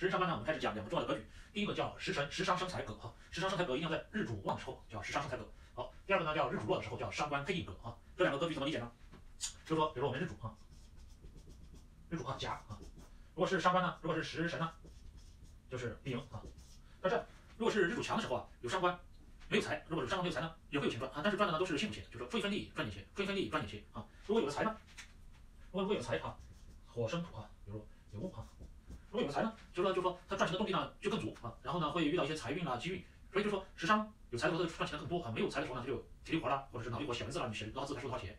食神伤官呢，我们开始讲两个重要的格局。第一个叫食神食伤生财格哈，食伤生财格一定要在日主旺的时候叫食伤生财格。好，第二个呢叫日主弱的时候叫伤官配印格啊。这两个格局怎么理解呢？就是说，比如说我们日主哈，日主啊甲啊，如果是伤官呢，如果是食神呢，就是丙啊。但是如果是日主强的时候啊，有伤官没有财，如果有伤官没有财呢，也会有钱赚啊，但是赚的呢都是幸福钱，就是说出一分力赚点钱，出一分力赚点钱啊。如果有了财呢，如果如果有财啊，火生土啊，比如有木啊。有财呢，就是说，就是说他赚钱的动力呢就更足啊，然后呢会遇到一些财运啊机遇，所以就说时商有财的时候他赚钱的更多啊，没有财的时候呢他就体力活了，或者是脑力活写文字了，你写捞字还收多少钱。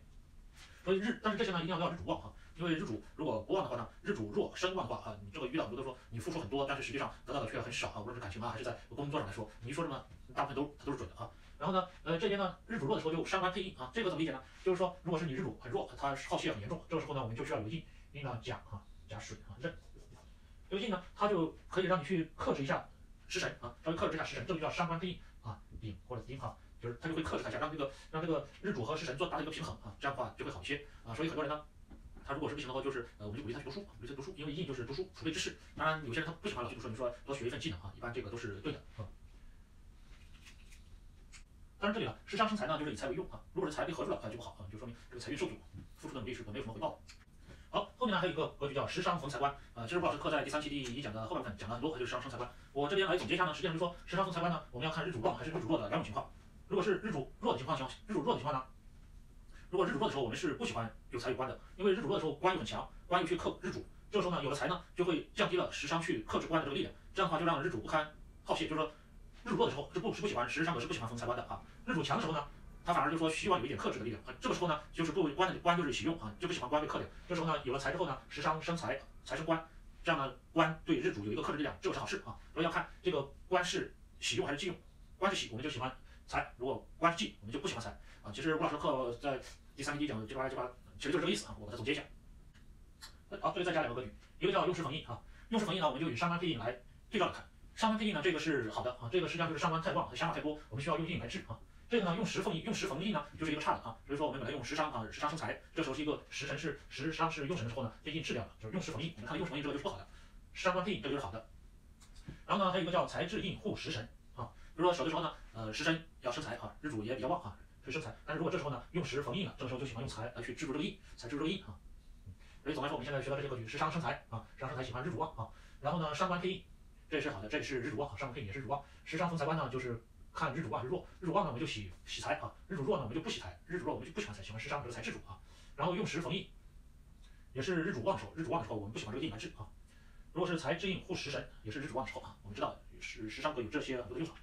所以日，但是这些呢一定要要日主旺啊，因为日主如果不旺的话呢，日主弱身旺的话啊，你这个遇到很多都说你付出很多，但是实际上得到的却很少啊，无论是感情啊还是在工作上来说，你一说什么大部分都它都是准的啊。然后呢，呃这边呢日主弱的时候就伤官配印啊，这个怎么理解呢？就是说如果是你日主很弱，他耗气很严重，这个时候呢我们就需要有印，印到甲啊加水啊这个印呢，它就可以让你去克制一下食神啊，稍微克制一下食神，这就叫伤官配印啊，丙或者丁哈，就是它就会克制它一下，让这个让这个日主和食神做达到一个平衡啊，这样的话就会好一些啊。所以很多人呢，他如果是不行的话，就是呃，我们就鼓励他去读书，鼓励他读书，因为印就是读书，储备知识。当然，有些人他不喜欢老去读书，你说多学一份技能啊，一般这个都是对的啊。当然这里呢，食伤生财呢，就是以财为用啊，如果是财被合住了啊，就不好啊，就说明这个财运受阻，付出的努力是没有什么回报的。好，后面呢还有一个格局叫食伤逢财官，呃，其实吴老师课在第三期第一讲的后半部分讲了很多，就是食伤逢财官。我这边来总结一下呢，实际上就是说食伤逢财官呢，我们要看日主旺还是日主弱的两种情况。如果是日主弱的情况下，日主弱的情况呢，如果日主弱的时候，我们是不喜欢有财有官的，因为日主弱的时候官又很强，官又去克日主，这个时候呢，有了财呢，就会降低了食伤去克制官的这个力量，这样的话就让日主不堪耗泄，就是说日主弱的时候是不是不喜欢食伤格是不喜欢逢财官的啊，日主强的时候呢。他反而就说希望有一点克制的力量啊，这个时候呢，就是不官的官就是喜用啊，就不喜欢官被克掉。这时候呢，有了财之后呢，食伤生财，财生官，这样呢，官对日主有一个克制力量，这个是好事啊。所以要看这个官是喜用还是忌用，官是喜我们就喜欢财，如果官是忌我们就不喜欢财啊。其实吴老师的课在第三第一讲这块这块其实就是这个意思啊，我把它总结一下。好，这里再加两个格局，一个叫用时逢印啊，用时逢印呢，我们就以伤官配印来对照着看，伤官配印呢，这个是好的啊，这个实际上就是伤官太旺，想法太多，我们需要用印来治啊。这个呢，用时逢印，用时逢印呢，就是一个差的啊。所以说我们本来用时伤啊，时伤生财，这时候是一个时辰是时伤是用神的时候呢，这印治掉了，就是用时逢印。我们看用时逢印这个就是不好的，伤官配印这就是好的。然后呢，还有一个叫财制印护食神啊，比如说小的时候呢，呃，食神要生财啊，日主也比较旺啊，所以生财。但是如果这时候呢，用时逢印了，这个时候就喜欢用财来去制住这个印，财制住这个印啊。所以总的来说，我们现在学到这些格局，时伤生财啊，时伤生财喜欢日主旺啊。然后呢，伤官配印，这也是好的，这也是日主旺，伤官配印也是日主旺。时伤逢财官呢，就是。看日主旺还是弱，日主旺呢我们就喜喜财啊，日主弱呢我们就不喜财，日主弱我们就不喜欢财，喜欢食伤和财制主啊。然后用时逢印，也是日主旺的时候，日主旺的时候我们不喜欢这个印来制啊。如果是财制印护食神，也是日主旺的时候啊。我们知道食食伤格有这些很多的用法。